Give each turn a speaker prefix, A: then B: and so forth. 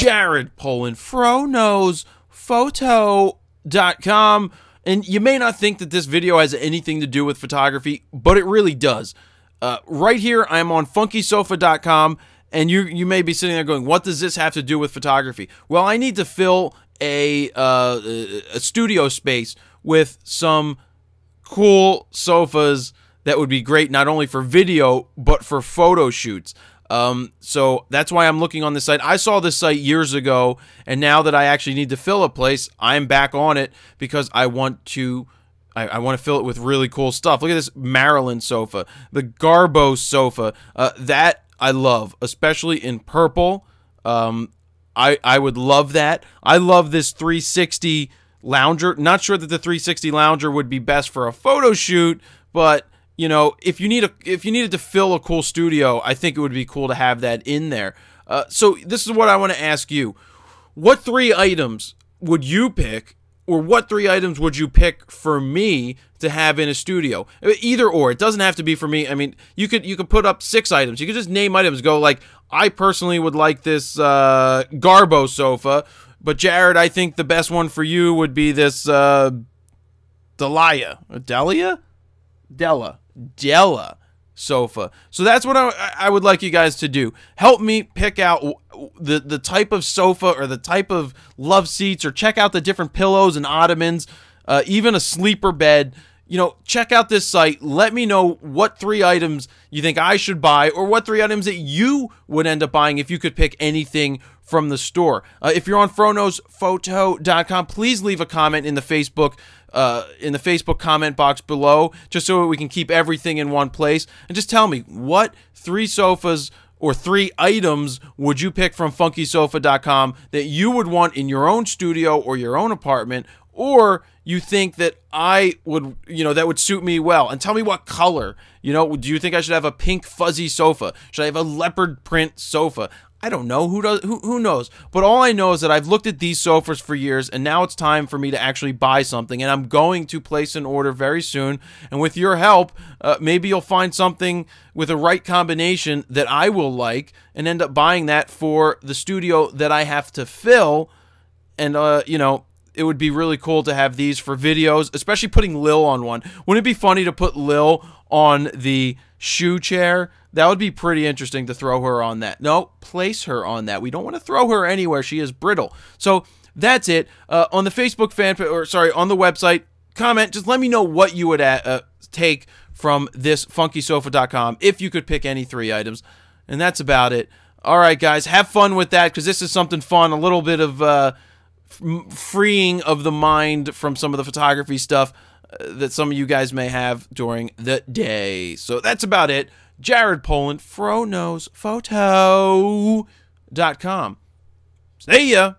A: Jared Polin, Fro knows photo.com. And you may not think that this video has anything to do with photography, but it really does. Uh, right here, I'm on funkysofa.com, and you you may be sitting there going, "What does this have to do with photography?" Well, I need to fill a uh, a studio space with some cool sofas that would be great not only for video but for photo shoots. Um, so that's why I'm looking on this site. I saw this site years ago, and now that I actually need to fill a place, I'm back on it because I want to. I, I want to fill it with really cool stuff. Look at this Maryland sofa, the Garbo sofa. Uh, that I love, especially in purple. Um, I I would love that. I love this 360 lounger. Not sure that the 360 lounger would be best for a photo shoot, but you know, if you need a if you needed to fill a cool studio, I think it would be cool to have that in there. Uh, so this is what I want to ask you: What three items would you pick, or what three items would you pick for me to have in a studio? Either or. It doesn't have to be for me. I mean, you could you could put up six items. You could just name items. Go like, I personally would like this uh, Garbo sofa, but Jared, I think the best one for you would be this uh, Delia. Delia. Della. Della sofa. So that's what I, I would like you guys to do. Help me pick out the the type of sofa or the type of love seats, or check out the different pillows and ottomans, uh, even a sleeper bed. You know, check out this site. Let me know what three items you think I should buy, or what three items that you would end up buying if you could pick anything from the store. Uh, if you're on FroKnowsPhoto.com, please leave a comment in the Facebook uh, in the Facebook comment box below, just so we can keep everything in one place. And just tell me what three sofas or three items would you pick from FunkySofa.com that you would want in your own studio or your own apartment, or you think that I would, you know, that would suit me well. And tell me what color. You know, do you think I should have a pink fuzzy sofa? Should I have a leopard print sofa? I don't know who does who who knows. But all I know is that I've looked at these sofas for years and now it's time for me to actually buy something and I'm going to place an order very soon and with your help uh, maybe you'll find something with a right combination that I will like and end up buying that for the studio that I have to fill and uh, you know it would be really cool to have these for videos, especially putting Lil on one. Wouldn't it be funny to put Lil on the shoe chair? That would be pretty interesting to throw her on that. No, place her on that. We don't want to throw her anywhere. She is brittle. So that's it. Uh, on the Facebook fan, or sorry, on the website, comment. Just let me know what you would uh, uh take from this funkysofa.com if you could pick any three items. And that's about it. All right, guys, have fun with that because this is something fun. A little bit of uh, freeing of the mind from some of the photography stuff uh, that some of you guys may have during the day. So that's about it. Jared Polin, Fro knows photo.com. See ya.